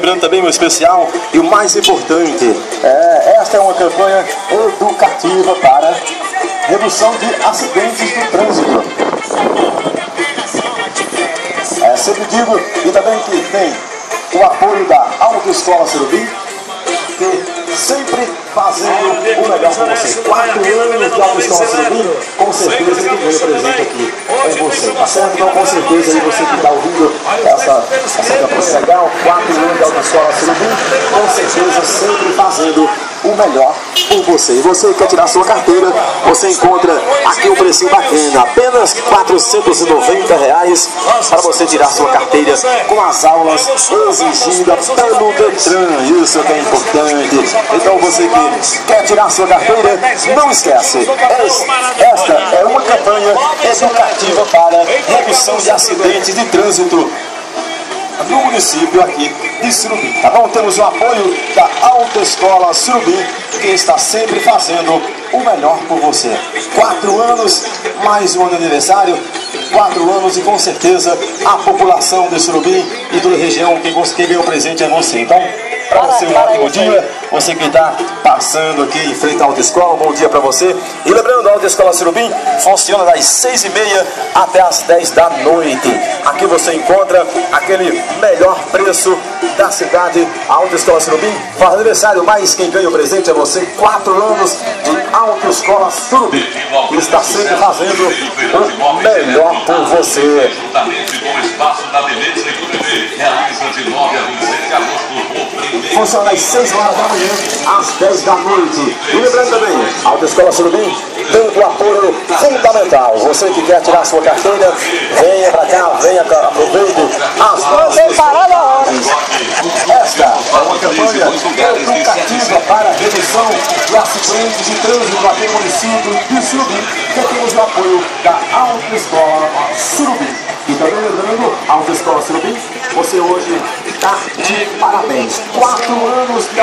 lembrando também o especial e o mais importante, é, esta é uma campanha educativa para redução de acidentes do trânsito. É, sempre digo, e também que tem o apoio da Autoescola Surubim, que sempre fazendo o melhor para você. Quatro anos de Autoescola Surubim, com certeza ele ganha presente aqui com você, tá certo? Então, com certeza, aí você que está ouvindo essa, essa campanha legal, quatro anos Autoescola Surubim, com certeza sempre fazendo o melhor por você. E você quer tirar sua carteira, você encontra aqui um precinho bacana, apenas 490 reais para você tirar sua carteira com as aulas exigidas pelo Detran. Isso que é importante. Então você que quer tirar sua carteira, não esquece. Esta é uma campanha educativa para redução de acidentes de trânsito no município aqui de Surubim, tá bom? Temos o apoio da Autoescola Surubim, que está sempre fazendo o melhor por você. Quatro anos, mais um ano de aniversário, quatro anos e com certeza a população de Surubim e toda a região, quem, quem ganhou presente é você. Então, para você um ótimo dia, você que está passando aqui em frente à autoescola, um bom dia para você. E lembrando, a autoescola Surubim funciona das seis e meia até as dez da noite. Aqui você encontra aquele melhor preço da cidade, a autoescola Surubim. Faz aniversário, mas quem ganha o presente é você. Quatro anos de autoescola Surubim. Está sempre fazendo o melhor por você. Juntamente com o espaço da beleza realiza de 9 a 26 de agosto funciona às 6 horas da manhã, às 10 da noite. E lembrando também, a Autoescola Surubim, dando apoio fundamental. Você que quer tirar sua carteira, venha pra cá, venha, aproveite as nossas Esta é uma campanha educativa para redução de acidentes de trânsito aqui no município de Surubim, que temos o apoio da Autoescola Surubim. E também lembrando, Autoescola Surubim, você hoje está de parabéns. Quatro anos de